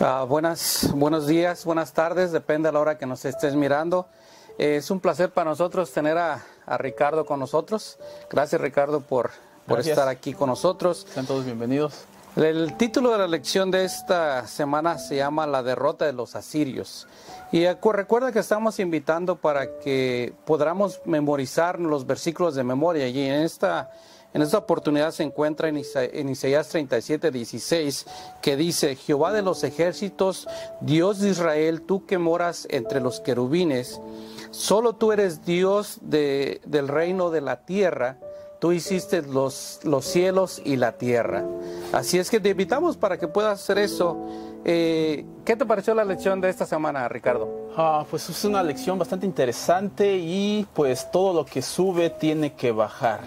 Uh, buenas, buenos días, buenas tardes, depende a la hora que nos estés mirando. Eh, es un placer para nosotros tener a, a Ricardo con nosotros. Gracias Ricardo por, por Gracias. estar aquí con nosotros. Sean todos bienvenidos. El título de la lección de esta semana se llama La derrota de los asirios. Y acu- recuerda que estamos invitando para que podamos memorizar los versículos de memoria. Y en esta, en esta oportunidad se encuentra en, Isa- en Isaías 37, 16, que dice, Jehová de los ejércitos, Dios de Israel, tú que moras entre los querubines, solo tú eres Dios de- del reino de la tierra. Tú hiciste los, los cielos y la tierra. Así es que te invitamos para que puedas hacer eso. Eh, ¿Qué te pareció la lección de esta semana, Ricardo? Ah, pues es una lección bastante interesante y pues todo lo que sube tiene que bajar.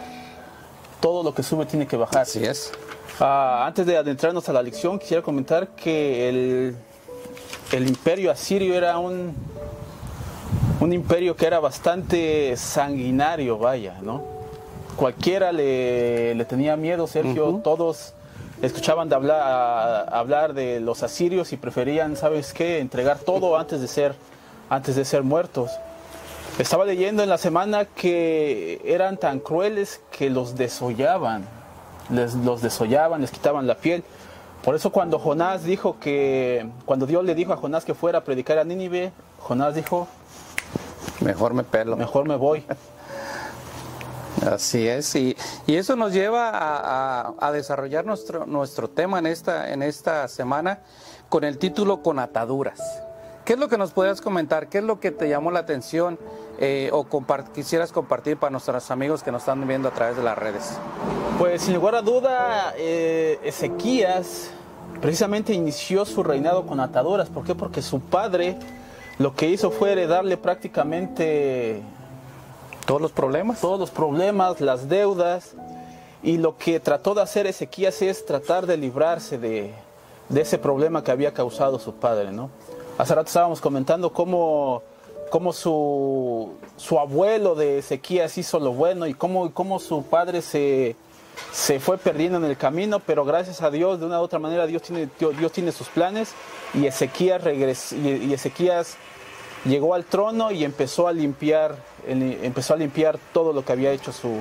Todo lo que sube tiene que bajar. Así es. Ah, antes de adentrarnos a la lección, quisiera comentar que el, el imperio asirio era un, un imperio que era bastante sanguinario, vaya, ¿no? Cualquiera le, le tenía miedo, Sergio, todos escuchaban de hablar, hablar de los asirios y preferían, ¿sabes qué?, entregar todo antes de ser, antes de ser muertos. Estaba leyendo en la semana que eran tan crueles que los desollaban, les, los desollaban, les quitaban la piel. Por eso cuando Jonás dijo que, cuando Dios le dijo a Jonás que fuera a predicar a Nínive, Jonás dijo, Mejor me pelo. mejor me voy. Así es. Y, y eso nos lleva a, a- a desarrollar nuestro, nuestro tema en esta, en esta semana con el título Con ataduras. ¿Qué es lo que nos puedes comentar? ¿Qué es lo que te llamó la atención eh, o quisieras compartir para nuestros amigos que nos están viendo a través de las redes? Pues sin lugar a duda, eh, Ezequías precisamente inició su reinado con ataduras. ¿Por qué? Porque su padre lo que hizo fue heredarle prácticamente ¿Todos los problemas? todos los problemas, las deudas, y lo que trató de hacer Ezequías es tratar de librarse de, de ese problema que había causado su padre, ¿no? Hace rato estábamos comentando cómo, cómo su, su abuelo de Ezequías hizo lo bueno y cómo, cómo su padre se, se fue perdiendo en el camino, pero gracias a Dios, de una u otra manera, Dios tiene, Dios, tiene sus planes y Ezequías, y, Ezequías llegó al trono y empezó a limpiar, empezó a limpiar todo lo que había hecho su,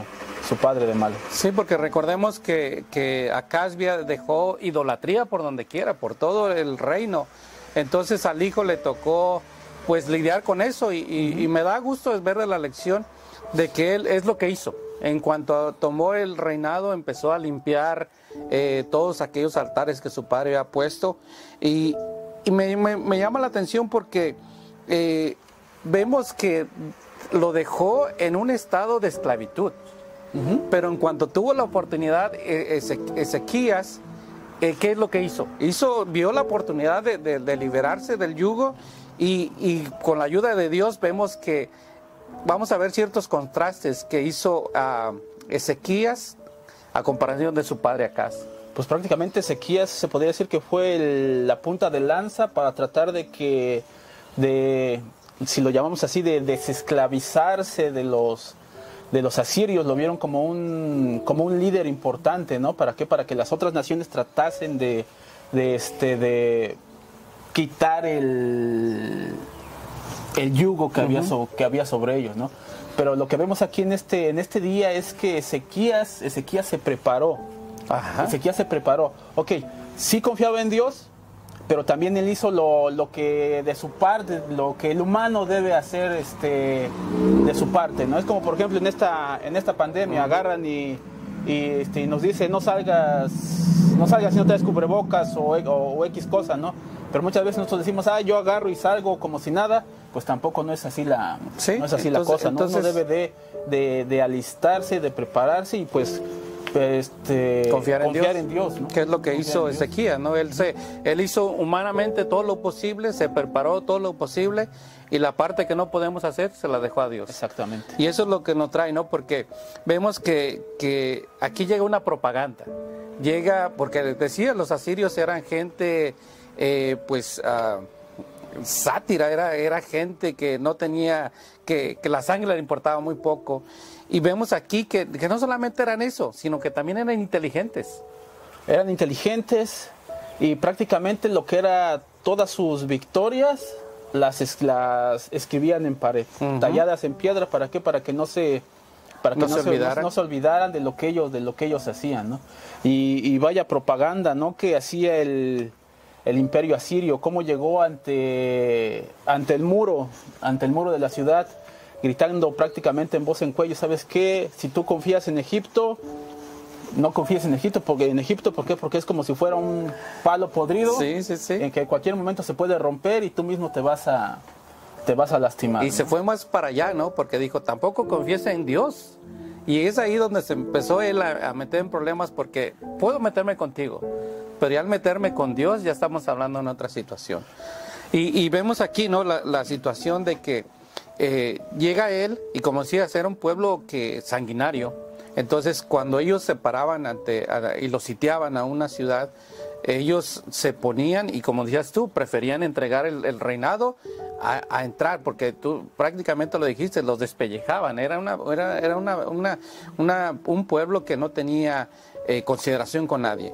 su padre de malo. Sí, porque recordemos que, que Acasbia dejó idolatría por donde quiera, por todo el reino. Entonces al hijo le tocó pues lidiar con eso y, y- y me da gusto es ver de la lección de que él es lo que hizo. En cuanto tomó el reinado, empezó a limpiar eh, todos aquellos altares que su padre había puesto y, y me, me- me llama la atención porque eh, vemos que lo dejó en un estado de esclavitud. Pero en cuanto tuvo la oportunidad, eh, Eze- Ezequías, ¿qué es lo que hizo? hizo vio la oportunidad de, de- de liberarse del yugo y, con la ayuda de Dios vemos que vamos a ver ciertos contrastes que hizo Ezequías a comparación de su padre Acaz. Pues prácticamente Ezequías se podría decir que fue la punta de lanza para tratar de que, de, si lo llamamos así, de desesclavizarse de los de los asirios, lo vieron como un, como un líder importante, ¿no? ¿Para qué? Para que las otras naciones tratasen de, este, de quitar el, el yugo que, había so- que había sobre ellos, ¿no? Pero lo que vemos aquí en este, en este día es que Ezequías, Ezequías se preparó. Ajá. Ezequías se preparó. Ok, sí confiaba en Dios, pero también él hizo lo, lo que de su parte, lo que el humano debe hacer este, de su parte, ¿no? Es como por ejemplo en esta, en esta pandemia agarran y, y, este, nos dice no salgas, no salgas si no traes cubrebocas o, o- o X cosa, ¿no? Pero muchas veces nosotros decimos, ah, yo agarro y salgo como si nada, pues tampoco no es así la, Sí, no es así entonces- la cosa, ¿no? Uno entonces- debe de, de, de alistarse, de prepararse y pues este, confiar en Dios, en Dios, ¿no? que es lo que Confiar hizo. Ezequías, ¿no? Él se, él hizo humanamente todo lo posible, se preparó todo lo posible y la parte que no podemos hacer se la dejó a Dios. Exactamente. Y eso es lo que nos trae, ¿no? Porque vemos que, que aquí llega una propaganda. Llega, porque decía, los asirios eran gente, eh, pues, ah, sátira, era, era gente que no tenía, que, que la sangre le importaba muy poco. Y vemos aquí que, que no solamente eran eso, sino que también eran inteligentes. Eran inteligentes y prácticamente lo que era todas sus victorias las, las escribían en pared, talladas en piedra, ¿para qué? Para que no se para que no, se, olvidaran. No, se, olvidaran de lo que ellos de lo que ellos hacían, ¿no? Y, vaya propaganda, ¿no? Que hacía el, el imperio asirio, cómo llegó ante, ante el muro, ante el muro de la ciudad, gritando prácticamente en voz en cuello, ¿sabes qué? Si tú confías en Egipto, no confíes en Egipto, porque en Egipto, ¿por qué? Porque es como si fuera un palo podrido, sí, sí, sí. en que en cualquier momento se puede romper y tú mismo te vas a, te vas a lastimar. Y se fue más para allá, ¿no? Porque dijo, tampoco confiesa en Dios. Y es ahí donde se empezó él a, meter en problemas porque puedo meterme contigo, pero ya al meterme con Dios ya estamos hablando en otra situación. Y, vemos aquí, ¿no? La, situación de que eh, llega él y como decía, era un pueblo que sanguinario. Entonces, cuando ellos se paraban ante, y lo sitiaban a una ciudad, ellos se ponían y como decías tú, preferían entregar el, reinado a, entrar, porque tú prácticamente lo dijiste, los despellejaban, era, una, era, era una, una, un pueblo que no tenía eh, consideración con nadie.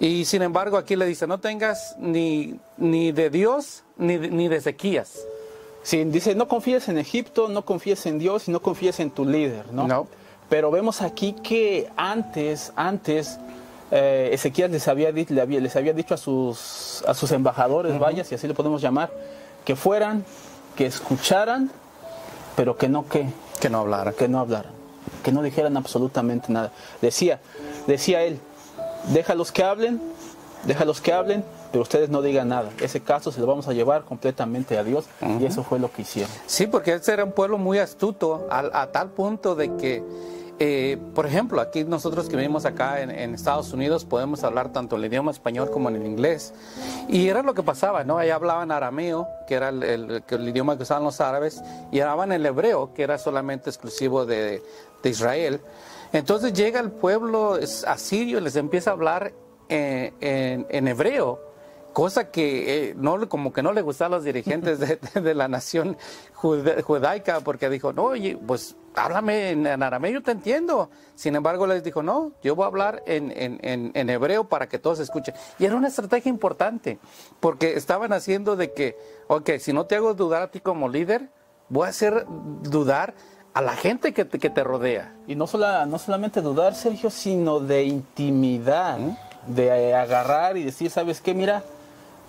Y sin embargo aquí le dice, no tengas ni, ni de Dios ni, ni de Ezequías. Sí, dice, no confíes en Egipto, no confíes en Dios y no confíes en tu líder, ¿no? No. Pero vemos aquí que antes, antes eh, Ezequiel les había, les había dicho a sus, a sus embajadores, vaya, si así le podemos llamar, que fueran, que escucharan, pero que no que, que no hablaran, que no hablaran, que no dijeran absolutamente nada. Decía, decía él, déjalos que hablen, déjalos que hablen, pero ustedes no digan nada. Ese caso se lo vamos a llevar completamente a Dios y eso fue lo que hicieron. Sí, porque ese era un pueblo muy astuto a tal punto de que eh, por ejemplo, aquí nosotros que vivimos acá en, Estados Unidos podemos hablar tanto el idioma español como en el inglés. Y era lo que pasaba, ¿no? Ahí hablaban arameo, que era el, idioma que usaban los árabes, y hablaban el hebreo, que era solamente exclusivo de, Israel. Entonces llega el pueblo asirio y les empieza a hablar eh, en, hebreo cosa que eh, no como que no le gustaba a los dirigentes de, la nación judaica porque dijo no oye pues háblame en, arameo, yo te entiendo. Sin embargo, les dijo, no, yo voy a hablar en, hebreo para que todos escuchen. Y era una estrategia importante, porque estaban haciendo de que, ok, si no te hago dudar a ti como líder, voy a hacer dudar a la gente que te, que te rodea. Y no, no solamente dudar, Sergio, sino de intimidad, de agarrar y decir, ¿sabes qué? Mira,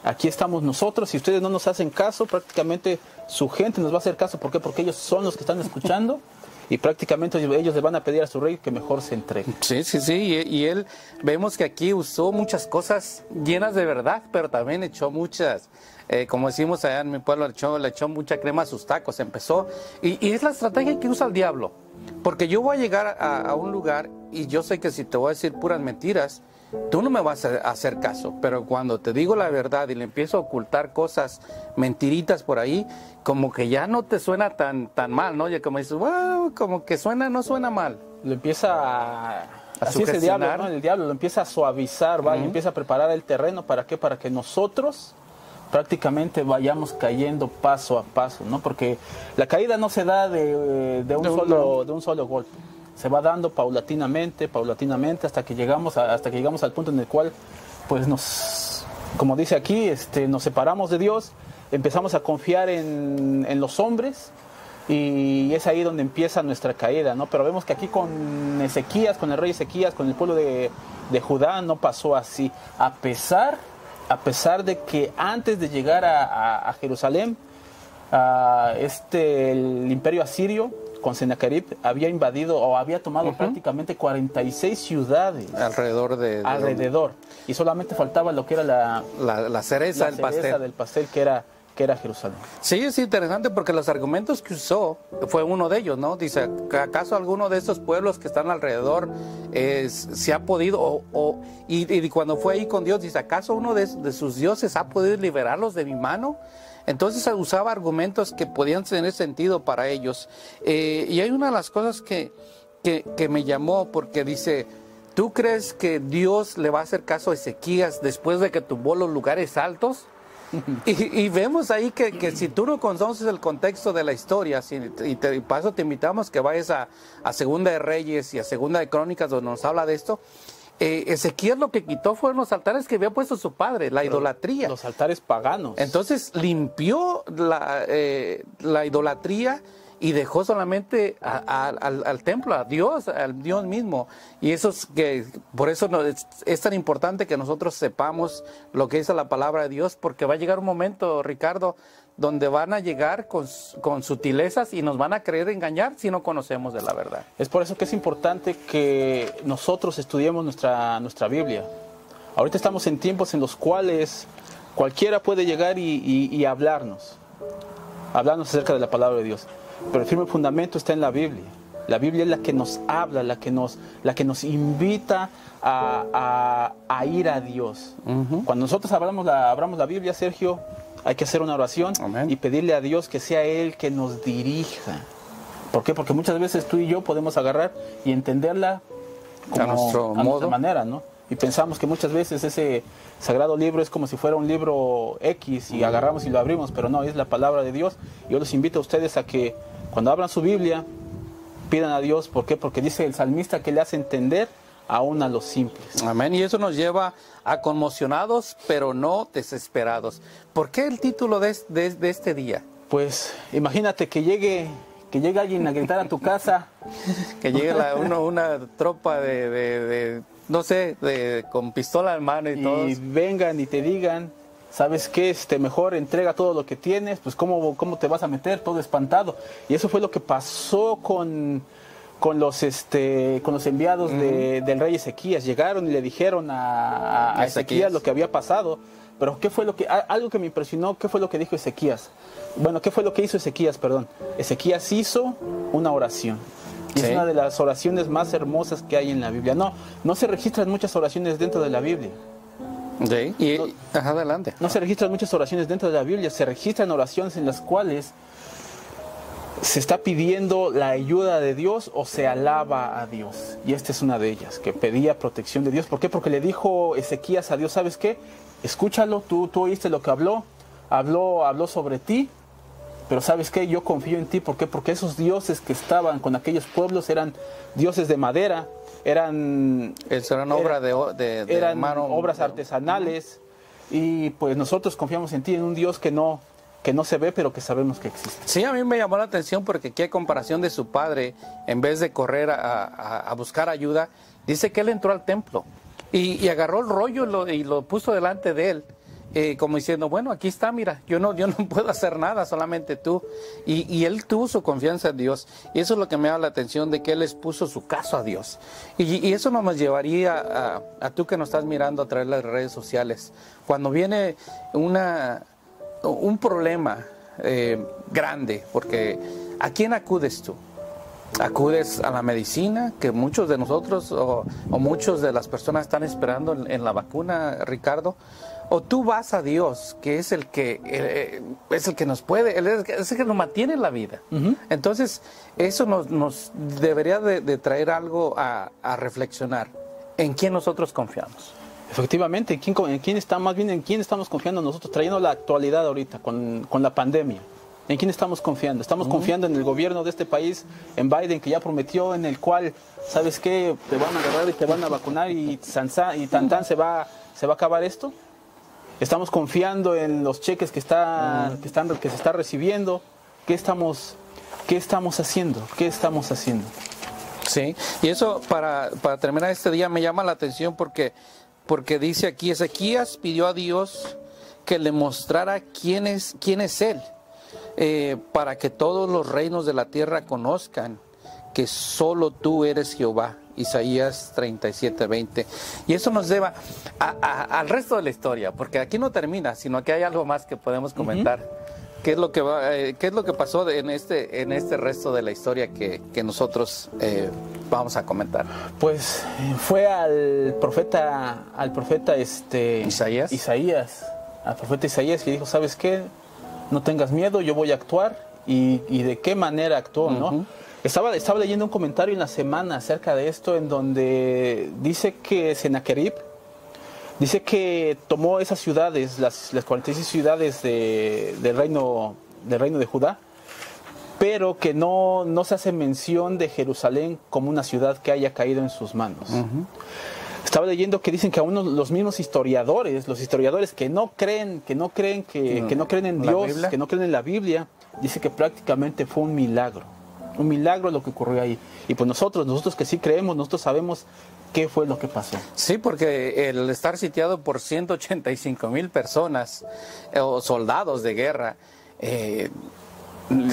aquí estamos nosotros, si ustedes no nos hacen caso, prácticamente su gente nos va a hacer caso. ¿Por qué? Porque ellos son los que están escuchando y prácticamente ellos le van a pedir a su rey que mejor se entregue. Sí, sí, sí, y, él vemos que aquí usó muchas cosas llenas de verdad, pero también echó muchas, eh, como decimos allá en mi pueblo, le echó, le echó mucha crema a sus tacos, empezó, y, es la estrategia que usa el diablo, porque yo voy a llegar a un lugar y yo sé que si te voy a decir puras mentiras, tú no me vas a hacer caso, pero cuando te digo la verdad y le empiezo a ocultar cosas mentiritas por ahí, como que ya no te suena tan, tan mal, ¿no? Ya como dices, wow, como que suena, no suena mal. Lo empieza a... Así es el diablo, ¿no? El diablo lo empieza a suavizar, ¿va? y empieza a preparar el terreno, ¿para qué? Para que nosotros prácticamente vayamos cayendo paso a paso, ¿no? Porque la caída no se da de, de un, solo, de un solo golpe se va dando paulatinamente, paulatinamente, hasta que llegamos, hasta que llegamos al punto en el cual, pues nos, como dice aquí, este, nos separamos de Dios, empezamos a confiar en, los hombres, y es ahí donde empieza nuestra caída, ¿no? Pero vemos que aquí con Ezequías, con el rey Ezequías, con el pueblo de, Judá, no pasó así. A pesar, a pesar de que antes de llegar a, Jerusalén, este, el imperio asirio con Sennacherib había invadido o había tomado prácticamente 46 ciudades alrededor de, alrededor y solamente faltaba lo que era la, la, cereza, del, pastel. del pastel que era que era Jerusalén. Sí, es interesante porque los argumentos que usó fue uno de ellos, ¿no? Dice, ¿acaso alguno de estos pueblos que están alrededor se ha podido, o, y, cuando fue ahí con Dios, dice, ¿acaso uno de, de sus dioses ha podido liberarlos de mi mano? Entonces usaba argumentos que podían tener sentido para ellos. Eh, y hay una de las cosas que, que, me llamó porque dice, ¿tú crees que Dios le va a hacer caso a Ezequías después de que tumbó los lugares altos? y, vemos ahí que, si tú no conoces el contexto de la historia, y, te, paso te invitamos que vayas a, a, Segunda de Reyes y a Segunda de Crónicas donde nos habla de esto, eh, Ezequiel lo que quitó fueron los altares que había puesto su padre, la idolatría. Los altares paganos. Entonces limpió la, eh, la idolatría y dejó solamente al, templo, a Dios, al Dios mismo. Y eso es que, por eso es, tan importante que nosotros sepamos lo que dice la palabra de Dios, porque va a llegar un momento, Ricardo, donde van a llegar con, con, sutilezas y nos van a creer engañar si no conocemos de la verdad. Es por eso que es importante que nosotros estudiemos nuestra, nuestra Biblia. Ahorita estamos en tiempos en los cuales cualquiera puede llegar y, hablarnos, hablarnos acerca de la palabra de Dios. Pero el firme fundamento está en la Biblia. La Biblia es la que nos habla, la que nos, la que nos invita a, ir a Dios. Cuando nosotros hablamos la, abramos la Biblia, Sergio, hay que hacer una oración y pedirle a Dios que sea Él que nos dirija. ¿Por qué? Porque muchas veces tú y yo podemos agarrar y entenderla a, nuestro modo. manera, ¿no? Y pensamos que muchas veces ese sagrado libro es como si fuera un libro X y agarramos y lo abrimos, pero no, es la palabra de Dios. Yo los invito a ustedes a que cuando abran su Biblia, pidan a Dios, ¿por qué? Porque dice el salmista que le hace entender aún a los simples. Amén. Y eso nos lleva a conmocionados, pero no desesperados. ¿Por qué el título de, este día? Pues imagínate que llegue, que llegue alguien a gritar a tu casa. que llegue una tropa de, no sé, de, con pistola en mano y, todo. Y vengan y te digan, ¿sabes qué? Este, mejor entrega todo lo que tienes, pues ¿cómo, cómo te vas a meter todo espantado. Y eso fue lo que pasó con con los este con los enviados del rey Ezequías. Llegaron y le dijeron a, Ezequías. Lo que había pasado. Pero qué fue lo que algo que me impresionó qué fue lo que dijo Ezequías bueno qué fue lo que hizo Ezequías perdón. Ezequías hizo una oración. Y es una de las oraciones más hermosas que hay en la Biblia. No no se registran muchas oraciones dentro de la Biblia. Sí. y adelante. no se registran muchas oraciones dentro de la Biblia. Se registran oraciones en las cuales se está pidiendo la ayuda de Dios o se alaba a Dios. Y esta es una de ellas, que pedía protección de Dios. ¿Por qué? Porque le dijo Ezequías a Dios, ¿sabes qué? Escúchalo, tú, tú oíste lo que habló, habló, habló sobre ti, pero ¿sabes qué? Yo confío en ti. ¿Por qué? Porque esos dioses que estaban con aquellos pueblos eran dioses de madera, eran... eran obras de, eran obras artesanales. Y pues nosotros confiamos en ti, en un Dios que no, que no se ve, pero que sabemos que existe. Sí, a mí me llamó la atención porque qué comparación de su padre, en vez de correr a, buscar ayuda, dice que él entró al templo y, agarró el rollo y lo, puso delante de él. Eh, como diciendo, bueno, aquí está, mira, yo no, yo no puedo hacer nada, solamente tú. Y, él tuvo su confianza en Dios. Y eso es lo que me da la atención de que él les puso su caso a Dios. Y, eso nos llevaría a, a, tú que nos estás mirando a través de las redes sociales. Cuando viene una, un problema eh, grande, porque ¿a quién acudes tú? Acudes a la medicina, que muchos de nosotros o, o muchos de las personas están esperando en, la vacuna, Ricardo, o tú vas a Dios, que es el que eh, es el que nos puede, es el que nos mantiene en la vida. Entonces, eso nos, nos debería de, traer algo a, a reflexionar. ¿En quién nosotros confiamos? Efectivamente, ¿en quién, en quién está, más bien en quién estamos confiando nosotros, trayendo la actualidad ahorita con, con la pandemia? ¿En quién estamos confiando? Estamos confiando en el gobierno de este país, en Biden, que ya prometió, en el cual, ¿sabes qué? Te van a agarrar y te van a vacunar y, y tan, se va, se va a acabar esto. Estamos confiando en los cheques que, están, que, están, que se está recibiendo. ¿Qué estamos, ¿Qué estamos haciendo? ¿Qué estamos haciendo? Sí, y eso para, para terminar este día me llama la atención porque porque dice aquí, Ezequías pidió a Dios que le mostrara quién es, quién es Él, eh, para que todos los reinos de la tierra conozcan que solo tú eres Jehová. Isaías 37, 20. Y eso nos lleva al resto de la historia, porque aquí no termina, sino que hay algo más que podemos comentar. ¿Qué es lo que, va, eh, ¿Qué es lo que pasó en este, en este resto de la historia que, que nosotros eh, vamos a comentar? Pues fue al profeta, al profeta este, Isaías. Isaías, al profeta Isaías que dijo, ¿sabes qué? No tengas miedo, yo voy a actuar. ¿Y, y de qué manera actuó? ¿no? Estaba, estaba leyendo un comentario en la semana acerca de esto en donde dice que Senaquerib, Dice que tomó esas ciudades, las, las 46 ciudades del, reino, del reino de Judá, pero que no, no se hace mención de Jerusalén como una ciudad que haya caído en sus manos. estaba leyendo que dicen que aún los mismos historiadores, los historiadores que no creen, que no creen que, que no creen en Dios, que no creen en la Biblia, dice que prácticamente fue un milagro. Un milagro lo que ocurrió ahí. Y pues nosotros, nosotros que sí creemos, nosotros sabemos qué fue lo que pasó. Sí, porque el estar sitiado por 185 mil personas eh, o soldados de guerra eh,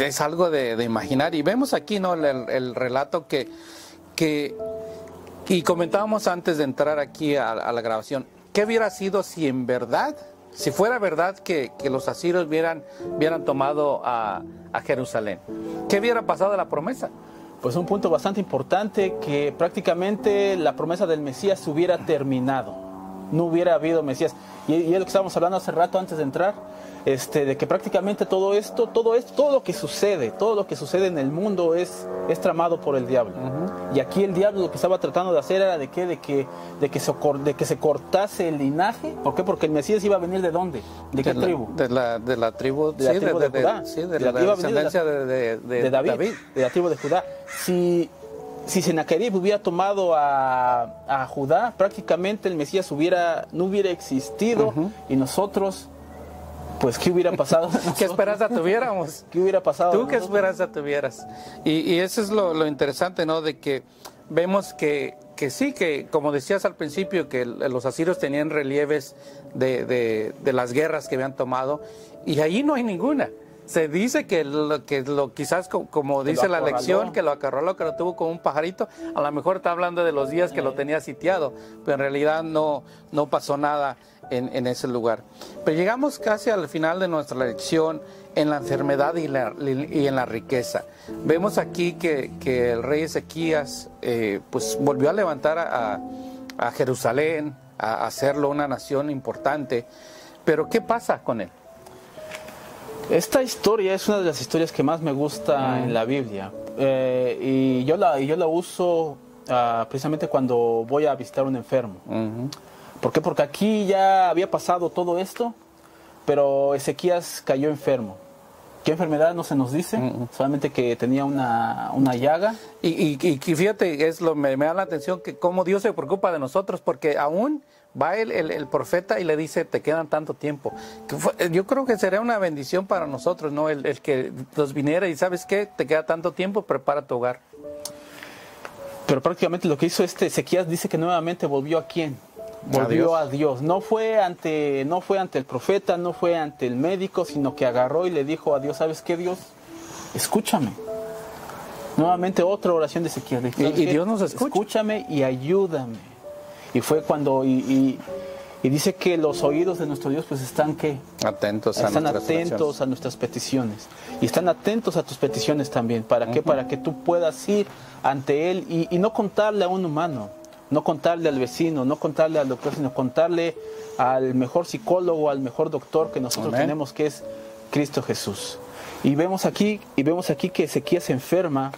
es algo de, imaginar. Y vemos aquí ¿no? el, relato que, que, y comentábamos antes de entrar aquí a, la grabación, ¿qué hubiera sido si en verdad, si fuera verdad que, los asirios hubieran, hubieran tomado a, a Jerusalén? ¿Qué hubiera pasado de la promesa? Pues un punto bastante importante que prácticamente la promesa del Mesías hubiera terminado. No hubiera habido Mesías. Y, y es lo que estábamos hablando hace rato antes de entrar este, de que prácticamente todo esto, todo esto, todo lo que sucede, todo lo que sucede en el mundo es, es tramado por el diablo. Y aquí el diablo lo que estaba tratando de hacer era de que, de que, de que, se, de que se cortase el linaje. ¿Por qué? Porque el Mesías iba a venir de dónde? ¿De qué tribu? De la, de la tribu de, la tribu de, Judá. Sí, de, la, descendencia de, David, De la tribu de Judá. Si si Senaquerib hubiera tomado a, a, Judá, prácticamente el Mesías hubiera, no hubiera existido y nosotros pues ¿qué hubiera pasado? ¿Qué esperanza tuviéramos? ¿Qué hubiera pasado? ¿Tú qué esperanza tuvieras? Y, eso es lo, interesante, ¿no? De que vemos que, que sí, que como decías al principio, que los asirios tenían relieves de, de, de las guerras que habían tomado, y allí no hay ninguna. Se dice que lo, que lo quizás como, dice la lección, que lo acarroló, que lo tuvo como un pajarito, a lo mejor está hablando de los días que lo tenía sitiado, pero en realidad no, no pasó nada en, ese lugar. Pero llegamos casi al final de nuestra lección en la enfermedad y, la, y en la riqueza. Vemos aquí que, que el rey Ezequías eh, pues volvió a levantar a, a Jerusalén, a hacerlo una nación importante, pero ¿qué pasa con él? Esta historia es una de las historias que más me gusta en la Biblia eh, y yo la, yo la uso ah, precisamente cuando voy a visitar a un enfermo. ¿Por qué? Porque aquí ya había pasado todo esto, pero Ezequías cayó enfermo. ¿Qué enfermedad no se nos dice? Solamente que tenía una, llaga. Y, y, fíjate, es lo, me, me da la atención que cómo Dios se preocupa de nosotros, porque aún va el, el, profeta y le dice, te quedan tanto tiempo. Yo creo que sería una bendición para nosotros, ¿no? El, el, que nos viniera y, ¿sabes qué? Te queda tanto tiempo, prepara tu hogar. Pero prácticamente lo que hizo este Ezequías dice que nuevamente volvió a quién? Volvió a Dios. No fue ante, no fue ante el profeta, no fue ante el médico, sino que agarró y le dijo a Dios, ¿sabes qué Dios? Escúchame. Nuevamente otra oración de Ezequías. Y, y Dios nos escucha. Escúchame y ayúdame. Y fue cuando, y, dice que los oídos de nuestro Dios pues están que atentos a están atentos a nuestras peticiones. Y están atentos a tus peticiones también. Para qué para que tú puedas ir ante él y, no contarle a un humano no contarle al vecino no contarle al doctor sino contarle al mejor psicólogo al mejor doctor que nosotros tenemos que es Cristo Jesús. Y vemos aquí y vemos aquí que Ezequiel se enferma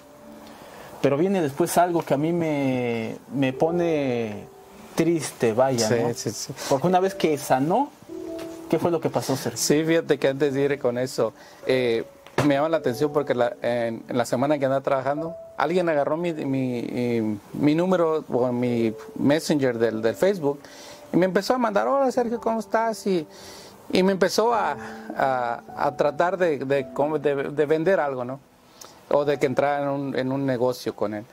pero viene después algo que a mí me, me pone triste, vaya, ¿no? Porque una vez que sanó, ¿qué fue lo que pasó, Sergio? Sí, fíjate que antes de ir con eso, eh, me llama la atención porque en, la semana que andaba trabajando, alguien agarró mi, mi, mi número o mi messenger del, del, Facebook y me empezó a mandar, hola Sergio, ¿cómo estás? Y, y me empezó a, a, tratar de, de, de, vender algo, ¿no? O de que entrara en un, en un negocio con él.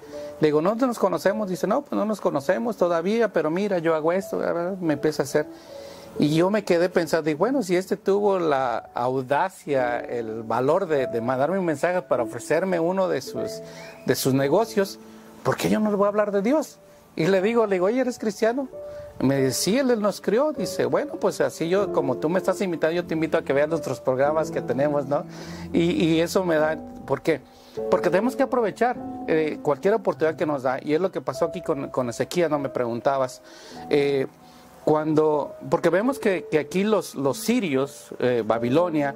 Le digo, ¿no nos conocemos? Dice, no, pues no nos conocemos todavía, pero mira, yo hago esto, me empieza a hacer. Y yo me quedé pensando, y bueno, si este tuvo la audacia, el valor de, de, mandarme un mensaje para ofrecerme uno de sus, de sus negocios, ¿por qué yo no le voy a hablar de Dios? Y le digo, le digo, oye, ¿eres cristiano? me dice, sí, él, nos crió. Dice, bueno, pues así yo, como tú me estás invitando, yo te invito a que veas nuestros programas que tenemos, ¿no? Y, y eso me da, ¿por qué? Porque tenemos que aprovechar eh, cualquier oportunidad que nos da. Y es lo que pasó aquí con, con Ezequiel, no me preguntabas. Eh, cuando, porque vemos que, que aquí los, los sirios, eh, Babilonia,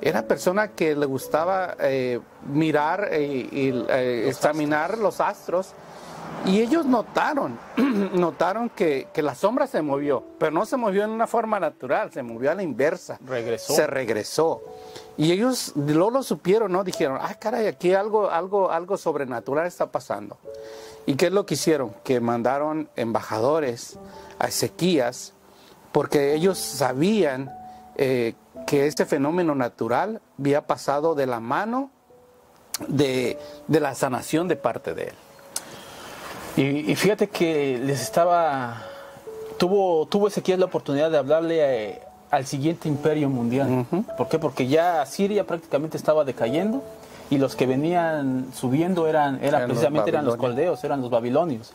era persona que le gustaba mirar y examinar los astros. Y ellos notaron, notaron que, que, la sombra se movió, pero no se movió en una forma natural, se movió a la inversa. Regresó. Se regresó. Y ellos luego lo supieron, ¿no? Dijeron, ah, caray, aquí algo, algo, algo sobrenatural está pasando. ¿Y qué es lo que hicieron? Que mandaron embajadores a Ezequías porque ellos sabían eh, que este fenómeno natural había pasado de la mano de, la sanación de parte de él. Y, fíjate que les estaba, tuvo, tuvo Ezequías la oportunidad de hablarle eh, al siguiente imperio mundial. ¿Por qué? Porque ya Siria prácticamente estaba decayendo y los que venían subiendo eran, eran, precisamente eran los caldeos, eran los babilonios.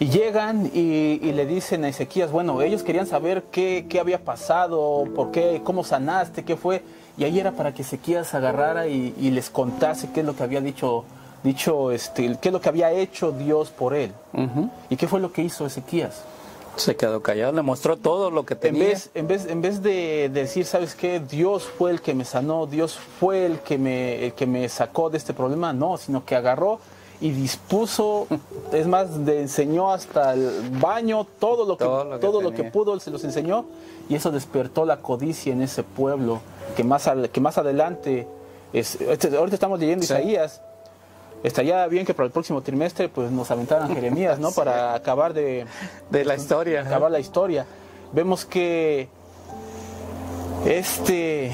Y llegan y, le dicen a Ezequías, bueno, ellos querían saber qué, qué, había pasado, por qué, cómo sanaste, qué fue. Y ahí era para que Ezequías agarrara y, les contase qué es lo que había dicho, dicho este, qué es lo que había hecho Dios por él. ¿Y qué fue lo que hizo Ezequías? Se quedó callado, le mostró todo lo que tenía. En vez, en vez, en vez de, decir, ¿sabes qué? Dios fue el que me sanó, Dios fue el que me, el que me sacó de este problema, no, sino que agarró y dispuso, es más, le enseñó hasta el baño, todo lo que, todo lo que, pudo, se los enseñó y eso despertó la codicia en ese pueblo que más, que más adelante, es, ahorita estamos leyendo Isaías, estaría bien que para el próximo trimestre pues nos aventaran Jeremías, ¿no? Para acabar de, de la historia. Acabar la historia. Vemos que este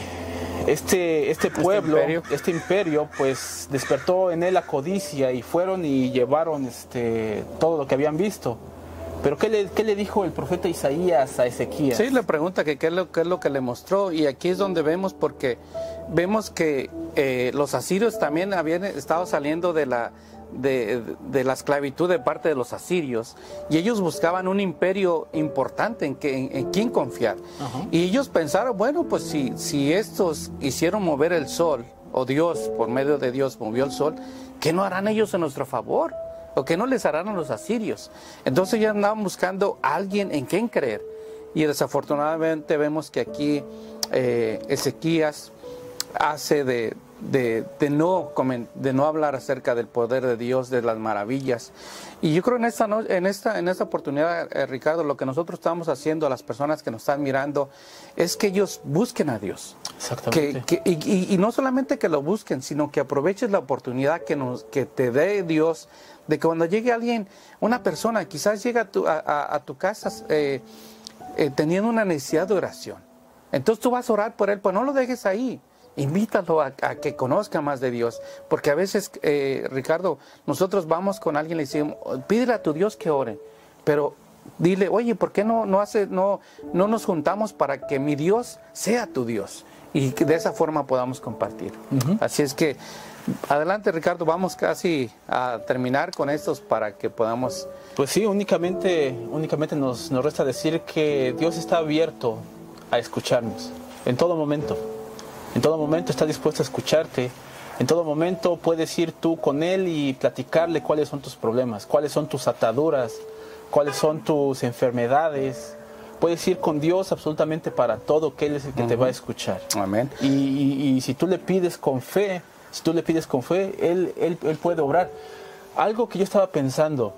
este, este, este pueblo, este imperio. pues despertó en él la codicia y fueron y llevaron este, todo lo que habían visto. Pero ¿qué le, ¿qué le, dijo el profeta Isaías a Ezequías? Sí, le pregunta que qué es lo, qué es lo que le mostró y aquí es donde vemos porque vemos que eh, los asirios también habían estado saliendo de la, de, la esclavitud de parte de los asirios y ellos buscaban un imperio importante en, que, en, quien confiar. Y ellos pensaron, bueno, pues si, si estos hicieron mover el sol, o Dios, por medio de Dios, movió el sol, ¿qué no harán ellos en nuestro favor? ¿O qué no les harán a los asirios? Entonces ya andaban buscando a alguien en quien creer. Y desafortunadamente vemos que aquí eh, Ezequías hace de, de, no, de no hablar acerca del poder de Dios, de las maravillas. Y yo creo en esta, en esta, en esta oportunidad, eh, Ricardo, lo que nosotros estamos haciendo a las personas que nos están mirando es que ellos busquen a Dios. Exactamente. y, no solamente que lo busquen, sino que aproveches la oportunidad que, nos, que te dé Dios de que cuando llegue alguien, una persona, quizás llega a tu, a, tu casa eh, eh, teniendo una necesidad de oración. Entonces tú vas a orar por él, pues no lo dejes ahí invítalo a, que conozca más de Dios. Porque a veces, eh, Ricardo, nosotros vamos con alguien y le decimos, pídele a tu Dios que ore. Pero dile, oye, ¿por qué no, no, hace, no, no nos juntamos para que mi Dios sea tu Dios? Y que de esa forma podamos compartir. Así es que, adelante Ricardo, vamos casi a terminar con estos para que podamos... Pues sí, únicamente, únicamente nos, nos resta decir que Dios está abierto a escucharnos en todo momento. En todo momento está dispuesto a escucharte. En todo momento puedes ir tú con Él y platicarle cuáles son tus problemas, cuáles son tus ataduras, cuáles son tus enfermedades. Puedes ir con Dios absolutamente para todo, que Él es el que te va a escuchar. Amén. Y, si tú le pides con fe, si tú le pides con fe, Él, él, puede obrar. Algo que yo estaba pensando,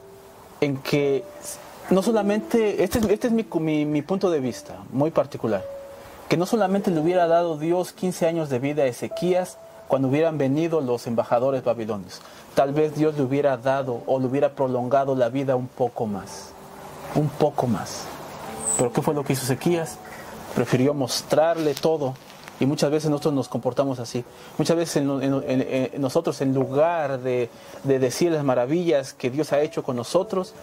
en que no solamente, este es, este es mi, mi punto de vista, muy particular que no solamente le hubiera dado Dios 15 años de vida a Ezequías cuando hubieran venido los embajadores babilonios. Tal vez Dios le hubiera dado o le hubiera prolongado la vida un poco más. Un poco más. Pero ¿qué fue lo que hizo Ezequías? Prefirió mostrarle todo. Y muchas veces nosotros nos comportamos así. Muchas veces nosotros en lugar de, de decir las maravillas que Dios ha hecho con nosotros,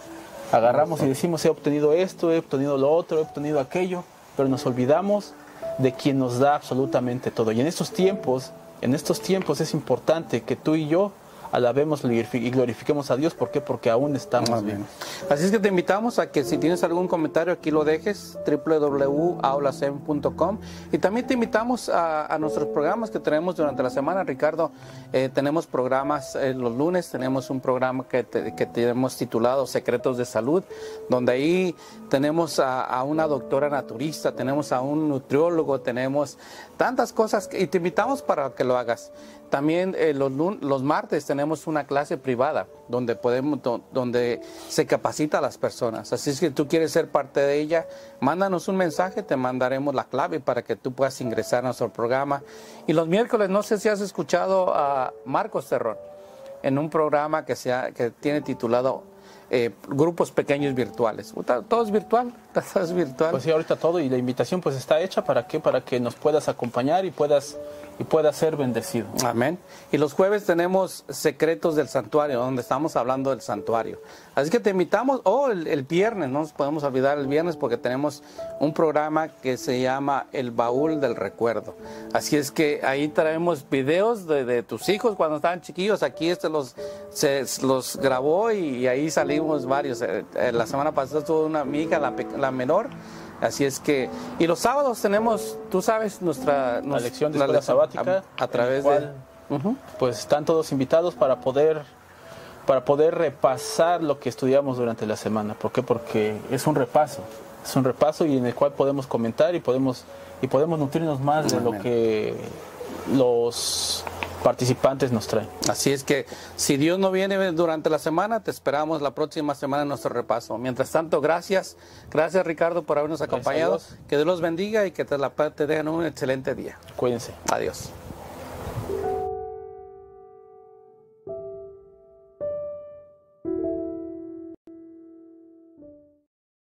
agarramos y decimos he obtenido esto, he obtenido lo otro, he obtenido aquello, pero nos olvidamos de quien nos da absolutamente todo. Y en estos tiempos, en estos tiempos es importante que tú y yo alabemos y glorifiquemos a Dios. ¿Por qué? Porque aún estamos bien. Así es que te invitamos a que si tienes algún comentario aquí lo dejes, www.aulasem.com. Y también te invitamos a, nuestros programas que tenemos durante la semana. Ricardo, eh, tenemos programas eh, los lunes, tenemos un programa que, que, tenemos titulado Secretos de Salud, donde ahí tenemos a, a una doctora naturista, tenemos a un nutriólogo, tenemos tantas cosas y te invitamos para que lo hagas. También eh, los, los martes tenemos una clase privada donde podemos, do- donde se capacita a las personas. Así es que tú quieres ser parte de ella, mándanos un mensaje, te mandaremos la clave para que tú puedas ingresar a nuestro programa. Y los miércoles, no sé si has escuchado a Marcos Terrón en un programa que, se que tiene titulado eh, Grupos Pequeños Virtuales. Todo es virtual, es virtual. Pues sí, ahorita todo y la invitación pues está hecha para qué? Para que nos puedas acompañar y puedas y puedas ser bendecido. Amén. Y los jueves tenemos secretos del santuario, donde estamos hablando del santuario. Así que te invitamos, o el, el viernes, no nos podemos olvidar el viernes porque tenemos un programa que se llama El Baúl del Recuerdo. Así es que ahí traemos videos de, de tus hijos cuando estaban chiquillos. Aquí este los, se, los grabó y, ahí salimos varios. Eh, eh, La semana pasada estuvo una amiga, la, pe- la menor. Así es que, y los sábados tenemos, tú sabes, nuestra La lección de la escuela sabática a, a través cual, de... Ujú. pues están todos invitados para poder para poder repasar lo que estudiamos durante la semana. ¿Por qué? Porque es un repaso, es un repaso y en el cual podemos comentar y podemos y podemos nutrirnos más de lo que los participantes nos traen. Así es que si Dios no viene durante la semana, te esperamos la próxima semana en nuestro repaso. Mientras tanto, gracias. Gracias Ricardo por habernos acompañado. Que Dios los bendiga y que te, la, te den un excelente día. Cuídense. Adiós.